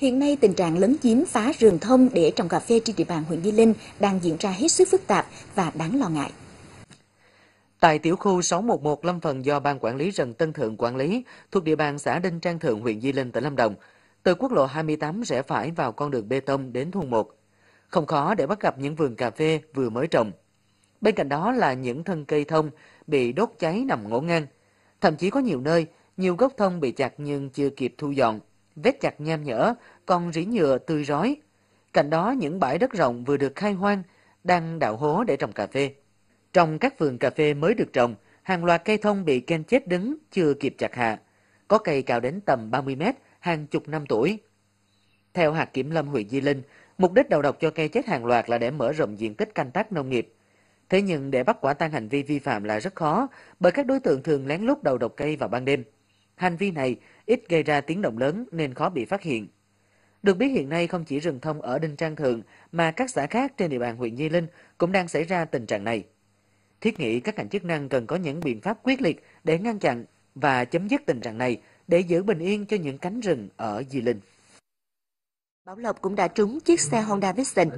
Hiện nay tình trạng lấn chiếm phá rừng thông để trồng cà phê trên địa bàn huyện Di Linh đang diễn ra hết sức phức tạp và đáng lo ngại. Tại tiểu khu 611 lâm phần do Ban Quản lý rừng Tân Thượng quản lý, thuộc địa bàn xã Đinh Trang Thượng, huyện Di Linh, tỉnh Lâm Đồng, từ quốc lộ 28 rẽ phải vào con đường bê tông đến thôn 1. Không khó để bắt gặp những vườn cà phê vừa mới trồng. Bên cạnh đó là những thân cây thông bị đốt cháy nằm ngổn ngang. Thậm chí có nhiều nơi, nhiều gốc thông bị chặt nhưng chưa kịp thu dọn, vết chặt nham nhở, còn rỉ nhựa tươi rói. Cạnh đó những bãi đất rộng vừa được khai hoang, đang đào hố để trồng cà phê. Trong các vườn cà phê mới được trồng, hàng loạt cây thông bị ken chết đứng chưa kịp chặt hạ. Có cây cao đến tầm 30 mét, hàng chục năm tuổi. Theo hạt kiểm lâm huyện Di Linh, mục đích đầu độc cho cây chết hàng loạt là để mở rộng diện tích canh tác nông nghiệp. Thế nhưng để bắt quả tang hành vi vi phạm là rất khó, bởi các đối tượng thường lén lút đầu độc cây vào ban đêm. Hành vi này ít gây ra tiếng động lớn nên khó bị phát hiện. Được biết hiện nay không chỉ rừng thông ở Đinh Trang Thượng mà các xã khác trên địa bàn huyện Di Linh cũng đang xảy ra tình trạng này. Thiết nghĩ các ngành chức năng cần có những biện pháp quyết liệt để ngăn chặn và chấm dứt tình trạng này để giữ bình yên cho những cánh rừng ở Di Linh. Bảo Lộc cũng đã trúng chiếc xe Honda Vision.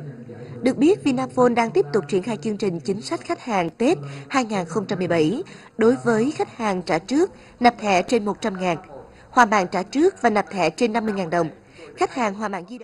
Được biết, Vinaphone đang tiếp tục triển khai chương trình chính sách khách hàng Tết 2017 đối với khách hàng trả trước, nạp thẻ trên 100.000, hòa mạng trả trước và nạp thẻ trên 50.000 đồng. Khách hàng hòa mạng di động